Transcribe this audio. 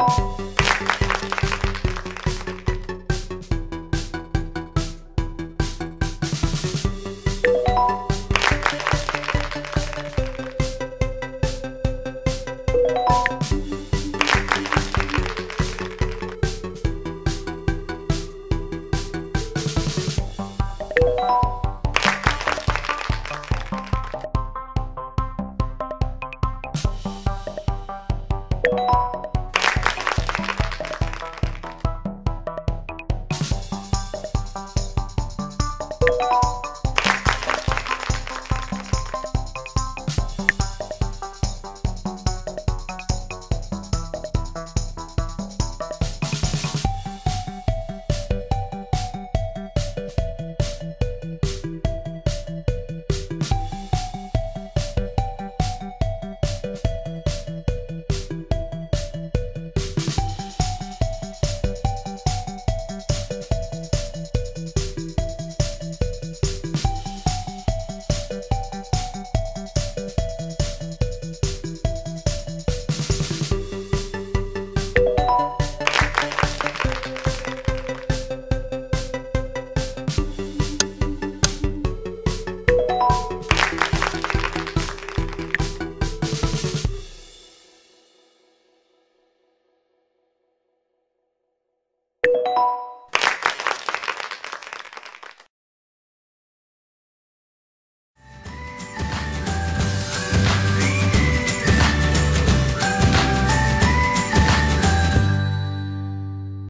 Bye.